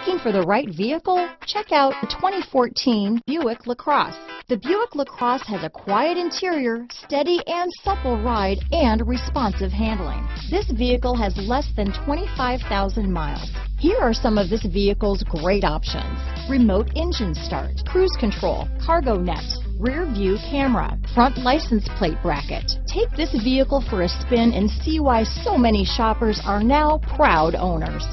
Looking for the right vehicle? Check out the 2014 Buick LaCrosse. The Buick LaCrosse has a quiet interior, steady and supple ride, and responsive handling. This vehicle has less than 25,000 miles. Here are some of this vehicle's great options. Remote engine start, cruise control, cargo net, rear view camera, front license plate bracket. Take this vehicle for a spin and see why so many shoppers are now proud owners.